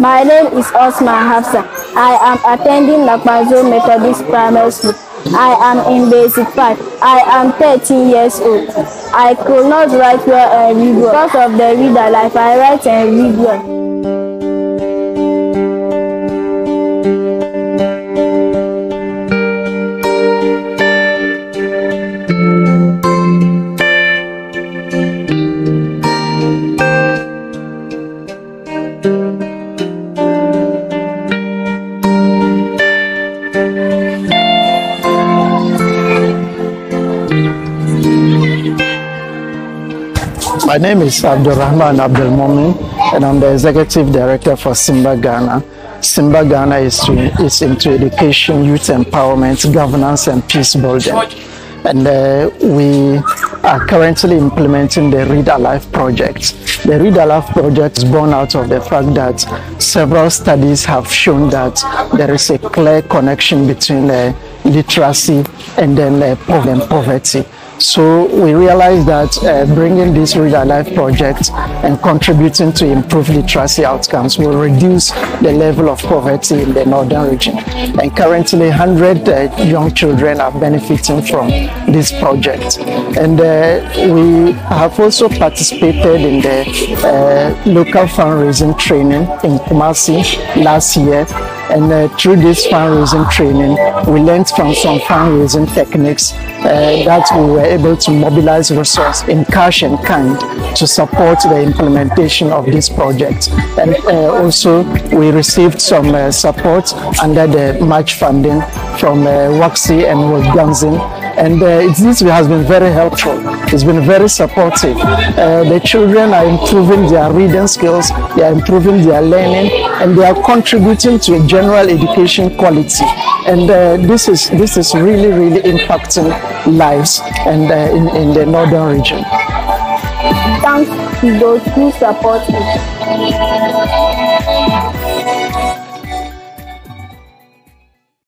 My name is Osman Hafsa. I am attending Nakpanzo Methodist Primary School. I am in basic 5. I am 13 years old. I could not write well and read well. Because of the Read Alive, I write and read well. My name is Abdulrahman Abdul Momin, and I'm the Executive Director for Simba Ghana. Simba Ghana is, to, is into education, youth empowerment, governance, and peace building. And uh, we are currently implementing the Read Alive project. The Read Alive project is born out of the fact that several studies have shown that there is a clear connection between uh, literacy and then uh, poverty. So we realized that uh, bringing this Read Alive project and contributing to improve literacy outcomes will reduce the level of poverty in the northern region. And currently 100 uh, young children are benefiting from this project. And uh, we have also participated in the uh, local fundraising training in Kumasi last year and uh, through this fundraising training, we learned from some fundraising techniques uh, that we were able to mobilize resources in cash and kind to support the implementation of this project. And uh, also, we received some uh, support under the match funding from uh, WACSI and Wilde Ganzen and uh, this has been very helpful. It's been very supportive. Uh, the children are improving their reading skills, they are improving their learning, and they are contributing to a general education quality. And uh, this is this is really really impacting lives and uh, in, in the northern region. Thanks to those who support me.